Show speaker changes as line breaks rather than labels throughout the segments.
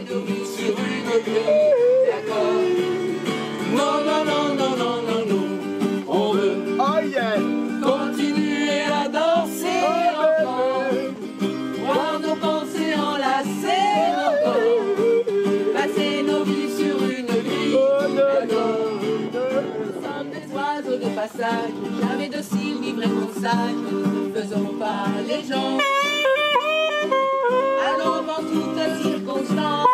et dormi sur une grille d'accord. Non, non, non, non, non, non, non, on veut continuer à danser encore, voir nos pensées enlacées
encore,
passer nos vies sur une grille d'accord. Nous
sommes
des oiseaux de passage, jamais dociles, libres et consacres, nous ne faisons
pas les
gens. Allons dans toutes circonstances.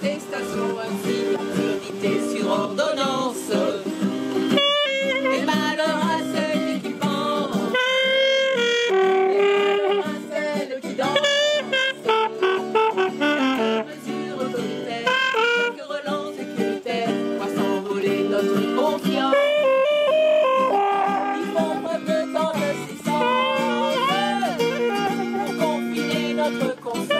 attestation ainsi l'absurdité sur ordonnance. Et malheur à celle qui pense, malheur à celle qui danse. Mesure autoritaire, chaque relance sécuritaire va s'envoler notre confiance. Ils font preuve de tant de pour confiner notre conscience.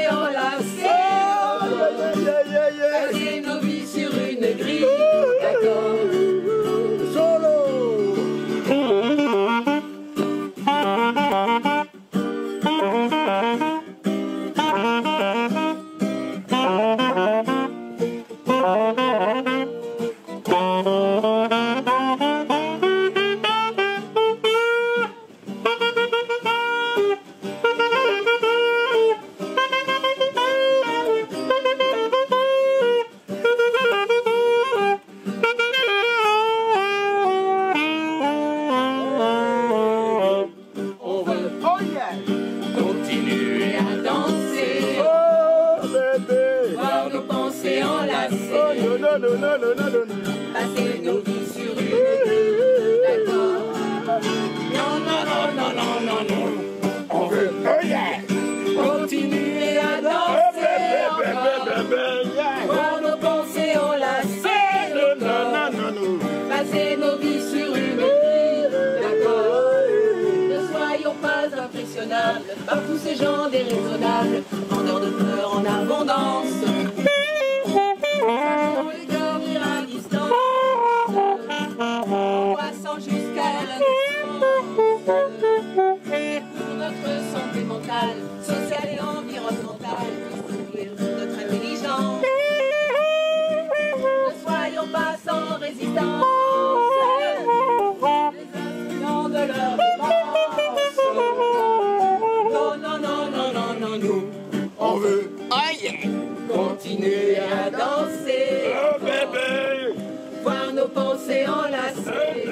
de olas insoupçonnables par tous ces gens déraisonnables, vendeurs de fleurs en abondance.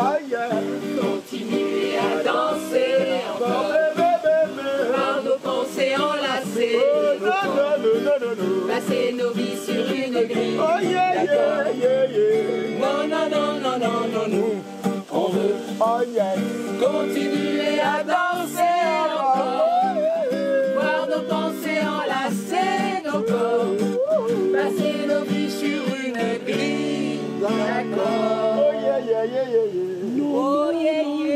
ailleurs. Continuez à danser
encore.
Par nos pensées enlacées. Passer nos vies sur une grille. Non, non, non, non, non, non, nous. On veut continuer à danser encore. Voir nos pensées enlacer nos corps. Passer nos vies sur une grille. D'accord.
Yeah, yeah, yeah, yeah, yeah.
Oh yeah, yeah,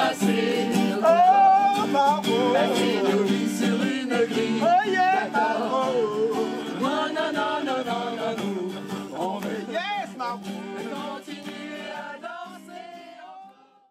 à